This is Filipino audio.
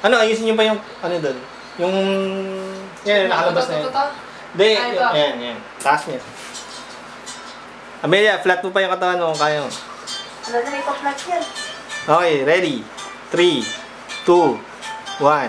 Ano, ayusin niyo pa yung, ano doon? Yung, yan, nakalabas na yun. Hindi, yan, yan. Taas niya. Amelia, flat mo pa yung katawan mo kaya mo. Wala na ipaplat yan. Okay, ready? 3, 2, 1.